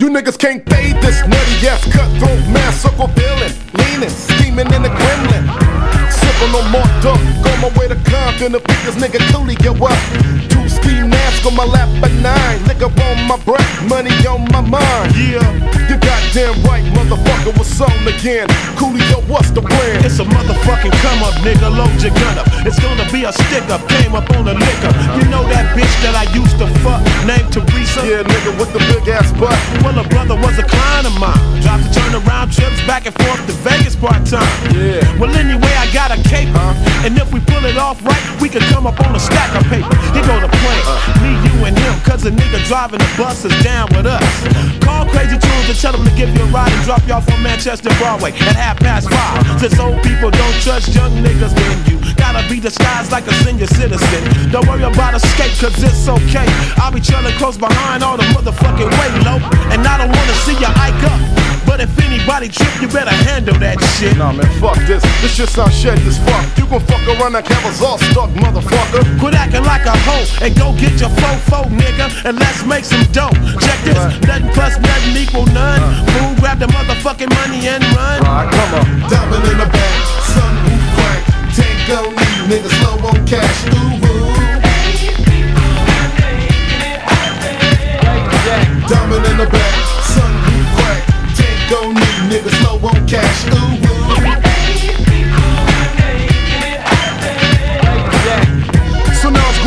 You niggas can't fade this nutty ass cutthroat circle villain, leaning, scheming in the gremlin. Sipping on more duck, on my way to Compton, the biggest nigga Coolio up. Two ski mask on my lap at nine, liquor on my breath, money on my mind. Yeah, you goddamn right, motherfucker, what's on again? Coolio, what's the plan? It's a motherfucking come up, nigga. Load your gun up. It's gonna be a stick up. Came up on the liquor. You know that bitch that I used to fuck, named Teresa? Yeah, nigga with the big ass butt. Well, a brother was a client of mine. Dropped to turn around trips back and forth to Vegas part time. Yeah. Well, anyway, I got a cape. And if we pull it off right, we could come up on a stack of paper. He go to plan. The nigga driving the bus is down with us. Call Crazy Toones and tell them to give you a ride and drop off on Manchester Broadway at half past five. Since old people don't trust young niggas, then you gotta be disguised like a senior citizen. Don't worry about escape, cause it's okay. I'll be chilling close behind all the motherfucking if trip, you better handle that shit. Nah, man, fuck this. This shit sound shady as fuck. You gon' fuck around like cameras all stuck, motherfucker. Quit acting like a hoe and go get your fofo, nigga, and let's make some dough. Check this, nothing plus nothing equal none. Boom, grab the motherfucking money and run. Alright, come on. Diamond in the back, sunroof crack. Tank on me, niggas slow on cash. Ooh, ooh. Diamond in the back,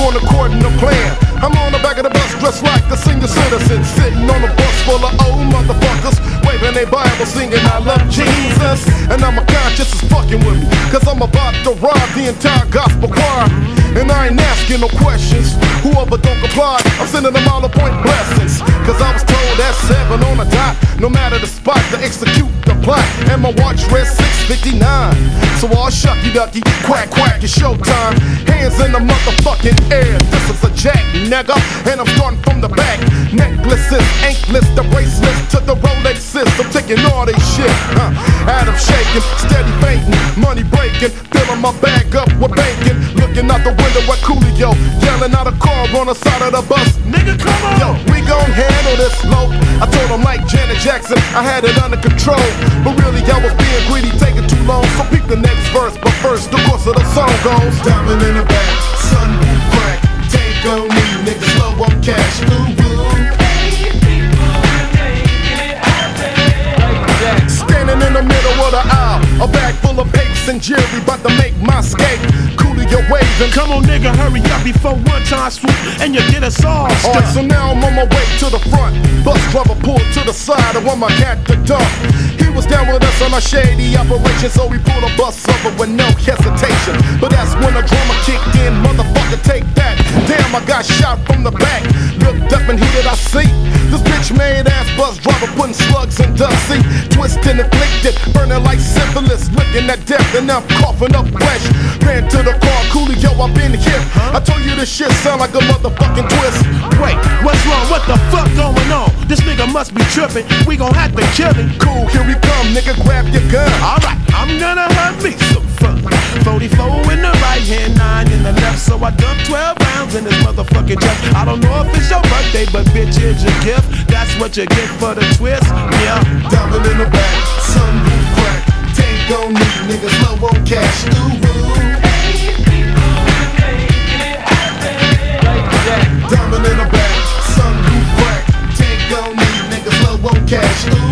Going according to plan. I'm on the back of the bus dressed like a senior citizen, sitting on a bus full of old motherfuckers, waving their Bible, singing I love Jesus. And I'm a conscious is fucking with me, cause I'm about to rob the entire gospel choir. And I ain't asking no questions. Whoever don't comply, I'm sending them all a point blessings. Cause I was told that's seven on a dot, no matter the spot to execute the plot. And my watch read 659. So all shucky ducky, quack quack, it's showtime. Hands in the motherfucking air. This is a jack, nigga. And I'm starting from the back. Necklaces, anklets, the bracelets to the Rolexes. I'm taking all this shit. Huh? Adam shaking, steady fainting, money breaking, filling my bag up with bacon. Looking out the window at Coolio, yelling out a car on the side of the bus. Nigga, come on! Yo, we gon' Janet Jackson, I had it under control. But really, I was being greedy, taking too long. So peep the next verse. But first, the course of the song goes. Diamond in the back, sunroof crack. Tank on me, niggas slow on cash. Ooh, ooh. Standing in the middle of the aisle, a bag full of apes and jewelry, about to make my escape. Coolio waving. Come on, nigga, hurry up before one time swoop and you get us all Alright, so now I'm on my way to the front. Bus driver pulled to the side. I want my cat to dump. He was down with us on a shady operation, so we pulled a bus over with no hesitation. But that's when the drama kicked in. Motherfucker, take Damn, I got shot from the back. Looked up and who did I see? This bitch made ass bus driver putting slugs in dust. See, twisting, afflicted, burning like syphilis. Looking at death and I'm coughing up flesh. Ran to the car, Coolio, I've been here. I told you this shit sound like a motherfucking twist. Wait, what's wrong? What the fuck going on? This nigga must be tripping. We gon' have to kill him. Cool, here we come, nigga, grab your gun. Alright, I'm I dumped 12 rounds in this motherfucking chest. I don't know if it's your birthday, but bitch, it's your gift. That's what you get for the twist, yeah. Diamond in the back, sun crack. Tank on me, niggas low on cash. Ooh, ooh. Diamond in the back, sun crack. Tank on me, niggas low on cash. Ooh.